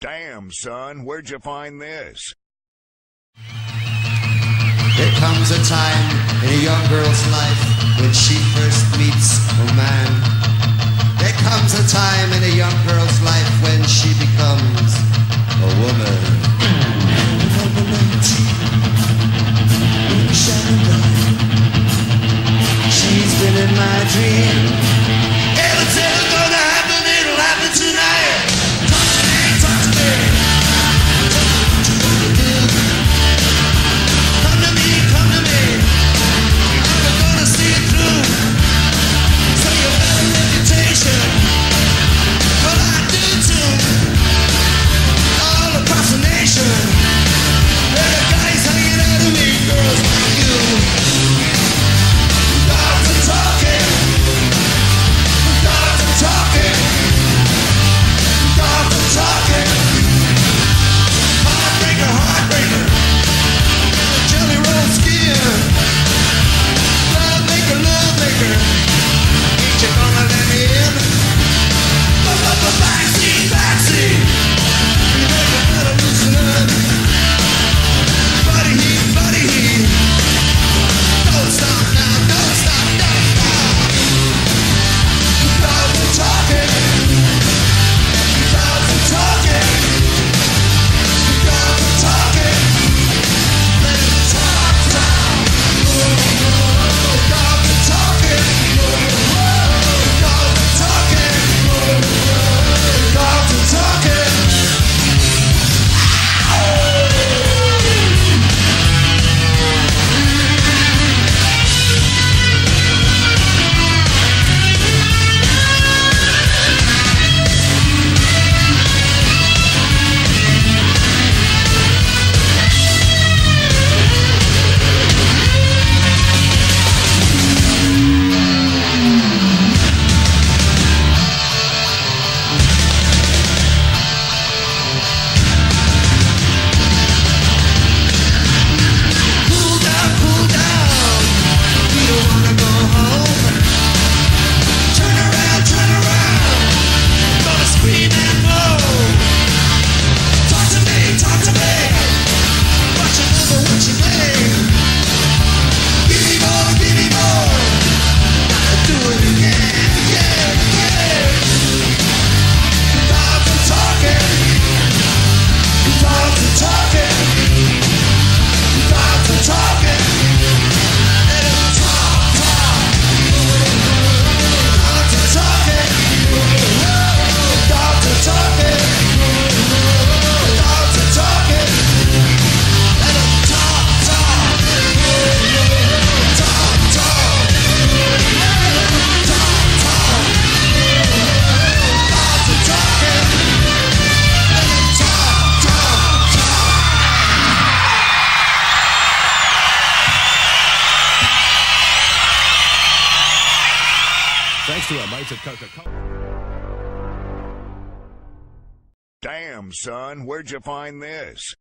Damn, son, where'd you find this? There comes a time in a young girl's life when she first meets a man. There comes a time in a young girl's life when she becomes a woman. She's been in my dreams. to our mates at Coca Cola. Damn, son, where'd you find this?